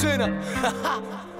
drinnen.